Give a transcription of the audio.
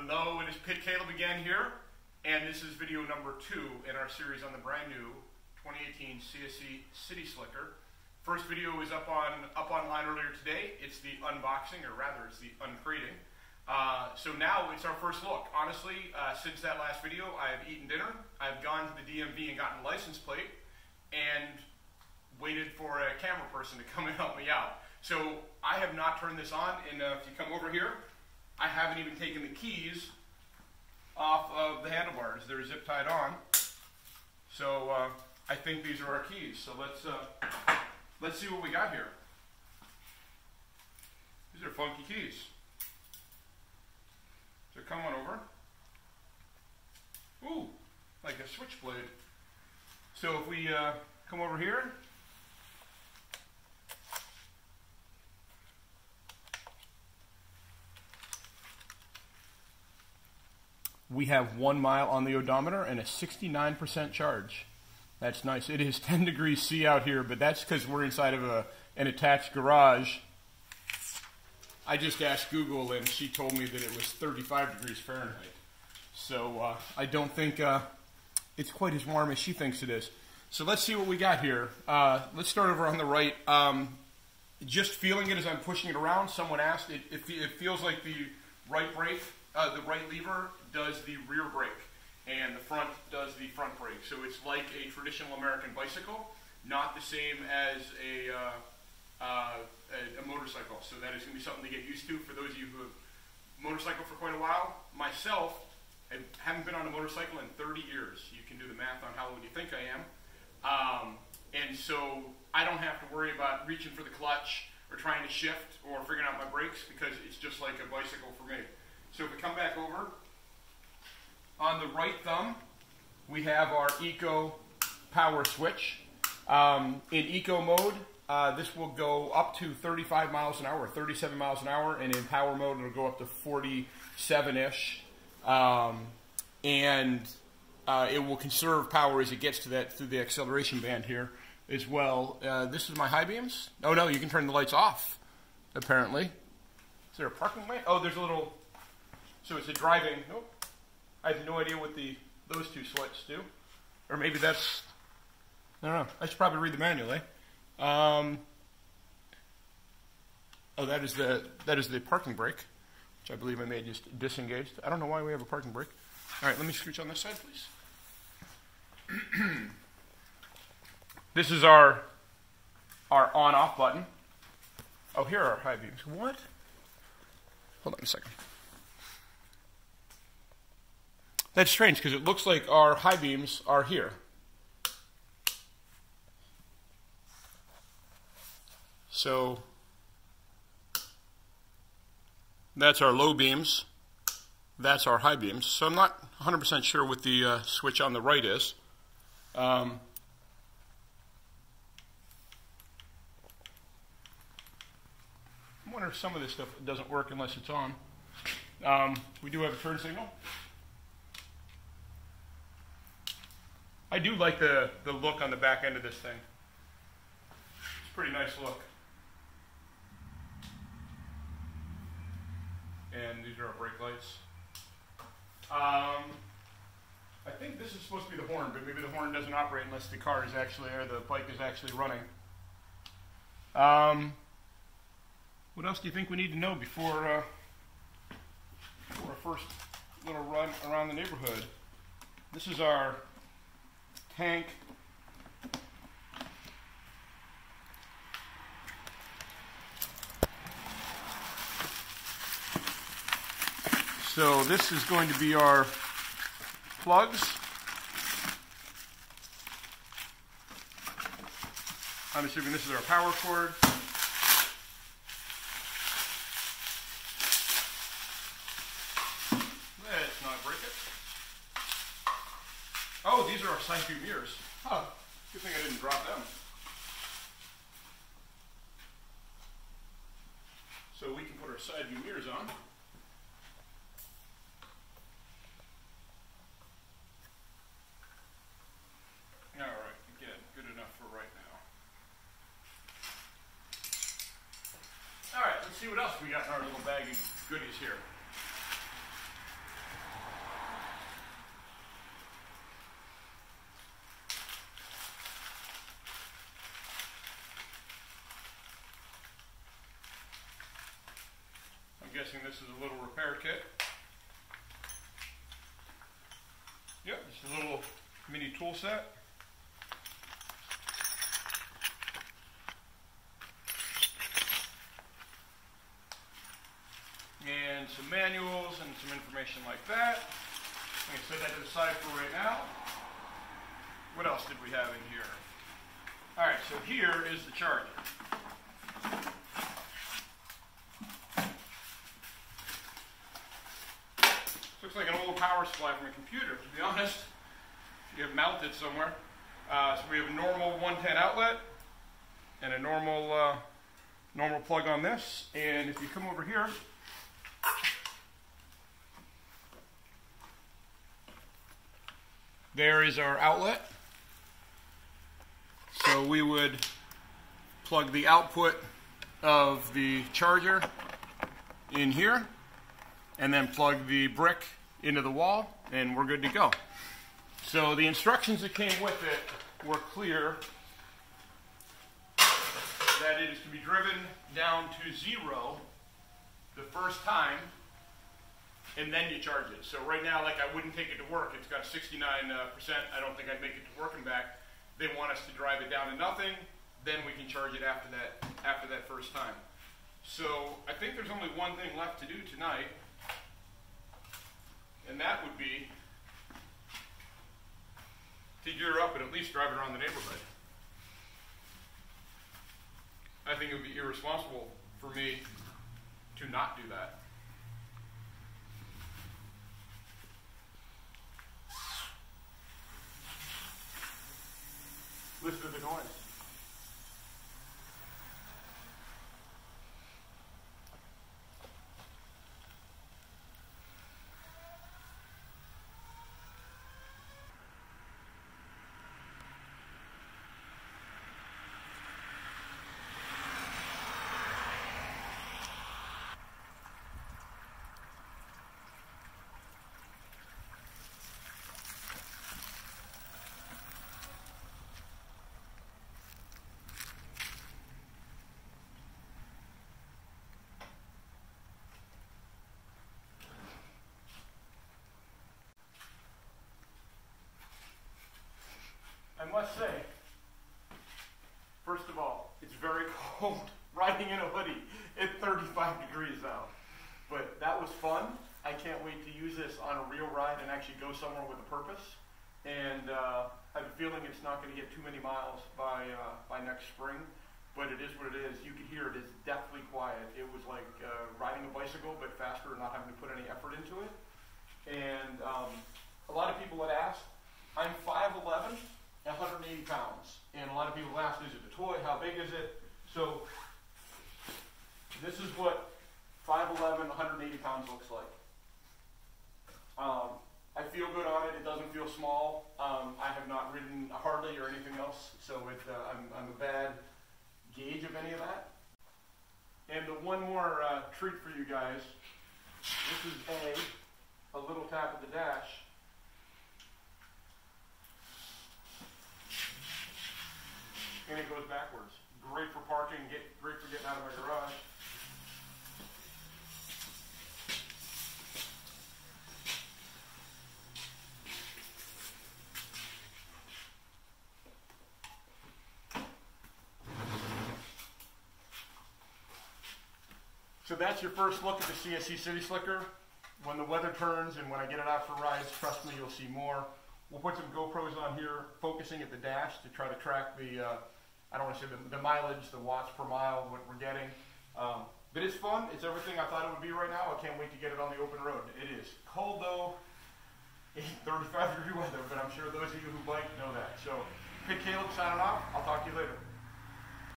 Hello, it is Pitt Caleb again here, and this is video number two in our series on the brand new 2018 CSC City Slicker. First video was up on up online earlier today. It's the unboxing, or rather, it's the uncrating. Uh, so now it's our first look. Honestly, uh, since that last video, I have eaten dinner, I've gone to the DMV and gotten a license plate, and waited for a camera person to come and help me out. So I have not turned this on, and uh, if you come over here, I haven't even taken the keys off of the handlebars. They're zip tied on. So uh, I think these are our keys. So let's uh, let's see what we got here. These are funky keys. So come on over. Ooh, like a switchblade. So if we uh, come over here, we have one mile on the odometer and a 69% charge. That's nice. It is 10 degrees C out here, but that's because we're inside of a, an attached garage. I just asked Google and she told me that it was 35 degrees Fahrenheit. So uh, I don't think uh, it's quite as warm as she thinks it is. So let's see what we got here. Uh, let's start over on the right. Um, just feeling it as I'm pushing it around, someone asked, it, it, it feels like the right brake uh, the right lever does the rear brake, and the front does the front brake. So it's like a traditional American bicycle, not the same as a, uh, uh, a, a, motorcycle. So that is going to be something to get used to for those of you who have motorcycled for quite a while. Myself, I haven't been on a motorcycle in 30 years. You can do the math on how old you think I am. Um, and so I don't have to worry about reaching for the clutch or trying to shift or figuring out my brakes because it's just like a bicycle for me. So if we come back over, on the right thumb, we have our Eco power switch. Um, in Eco mode, uh, this will go up to 35 miles an hour, 37 miles an hour, and in power mode, it'll go up to 47-ish. Um, and uh, it will conserve power as it gets to that through the acceleration band here as well. Uh, this is my high beams. Oh no, you can turn the lights off, apparently. Is there a parking light? Oh, there's a little so it's a driving. Nope. I have no idea what the those two slits do, or maybe that's. I don't know. I should probably read the manual, eh? Um, oh, that is the that is the parking brake, which I believe I may just disengaged. I don't know why we have a parking brake. All right, let me scooch on this side, please. this is our our on-off button. Oh, here are our high beams. What? Hold on a second. That's strange because it looks like our high beams are here. So that's our low beams. That's our high beams. So I'm not 100% sure what the uh, switch on the right is. Um, I wonder if some of this stuff doesn't work unless it's on. Um, we do have a turn signal. I do like the, the look on the back end of this thing. It's a pretty nice look. And these are our brake lights. Um, I think this is supposed to be the horn, but maybe the horn doesn't operate unless the car is actually, or the bike is actually running. Um, what else do you think we need to know before, uh, before our first little run around the neighborhood? This is our tank. So this is going to be our plugs. I'm assuming this is our power cord. Oh, these are our side view mirrors. Huh. Good thing I didn't drop them. So we can put our side view mirrors on. Again, good enough for right now. All right, let's see what else we got in our little bag of goodies here. This is a little repair kit. Yep, just a little mini tool set. And some manuals and some information like that. I'm going to set that to the side for right now. What else did we have in here? All right, so here is the charger. Looks like an old power supply from a computer, to be honest. You have mounted somewhere. Uh, so we have a normal 110 outlet and a normal uh, normal plug on this. And if you come over here, there is our outlet. So we would plug the output of the charger in here and then plug the brick into the wall and we're good to go. So the instructions that came with it were clear that it is to be driven down to zero the first time and then you charge it. So right now, like I wouldn't take it to work. It's got 69%. Uh, I don't think I'd make it to work and back. They want us to drive it down to nothing. Then we can charge it after that, after that first time. So I think there's only one thing left to do tonight, and that would be to gear up and at least drive around the neighborhood. I think it would be irresponsible for me to not do that. Listen to the noise. I must say, first of all, it's very cold riding in a hoodie at 35 degrees out. But that was fun. I can't wait to use this on a real ride and actually go somewhere with a purpose. And uh, I have a feeling it's not going to get too many miles by uh, by next spring, but it is what it is. You can hear it is deathly quiet. It was like uh, riding a bicycle, but faster, and not having to put any effort into it. And um, a lot of people had asked, I'm 5'11", 180 pounds. And a lot of people ask, is it a toy? How big is it? So this is what 5'11", 180 pounds looks like. Um, I feel good on it. It doesn't feel small. Um, I have not ridden Harley or anything else, so it, uh, I'm, I'm, a bad gauge of any of that. And the one more uh, treat for you guys. This is A, a little tap of the dash. and it goes backwards. Great for parking, get, great for getting out of my garage. So that's your first look at the CSC City Slicker. When the weather turns and when I get it out for rides, trust me, you'll see more. We'll put some GoPros on here focusing at the dash to try to track the uh, I don't want to say the, the mileage, the watts per mile, what we're getting. Um, but it's fun. It's everything I thought it would be right now. I can't wait to get it on the open road. It is cold though, 35 degree weather, but I'm sure those of you who bike know that. So, Pitt Caleb signing off. I'll talk to you later.